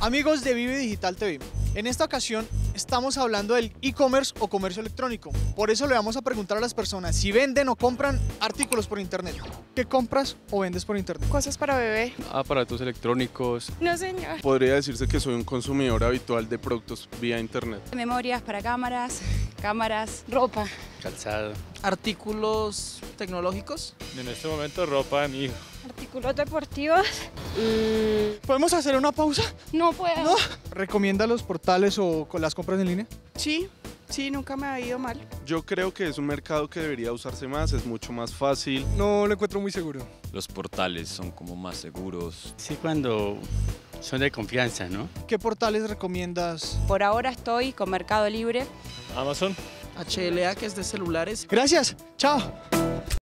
Amigos de Vive Digital TV, en esta ocasión estamos hablando del e-commerce o comercio electrónico. Por eso le vamos a preguntar a las personas si venden o compran artículos por internet. ¿Qué compras o vendes por internet? Cosas para bebé. Aparatos electrónicos. No, señor. Podría decirse que soy un consumidor habitual de productos vía internet. Memorias para cámaras, cámaras, Ropa. calzado. artículos tecnológicos. En este momento ropa de mi hijo. Artículos deportivos. ¿Podemos hacer una pausa? No puedo. No. ¿Recomienda los portales o con las compras en línea? Sí, sí, nunca me ha ido mal. Yo creo que es un mercado que debería usarse más, es mucho más fácil. No lo encuentro muy seguro. Los portales son como más seguros. Sí, cuando son de confianza, ¿no? ¿Qué portales recomiendas? Por ahora estoy con Mercado Libre. Amazon. HLA, que es de celulares. Gracias. Chao.